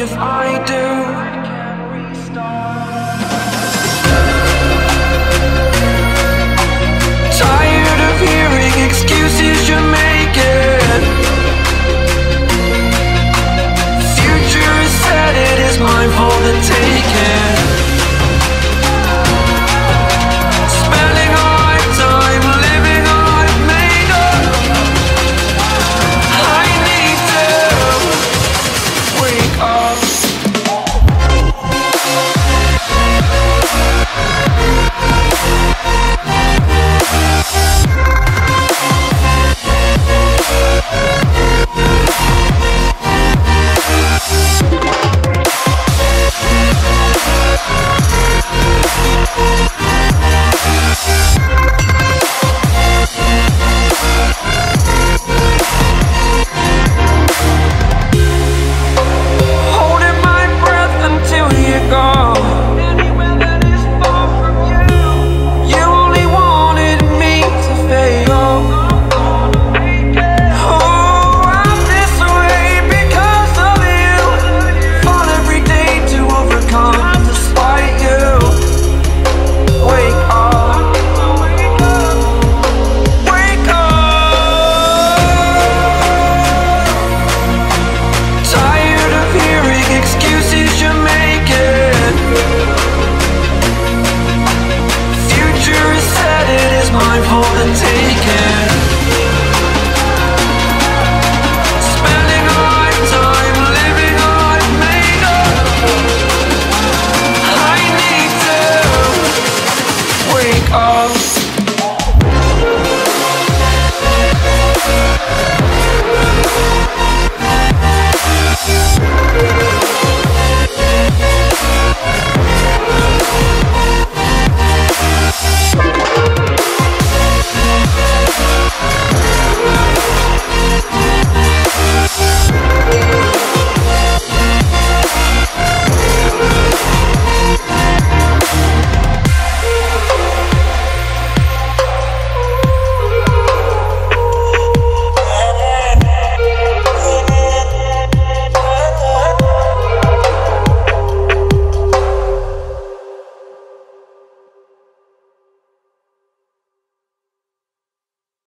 if I do? The taking.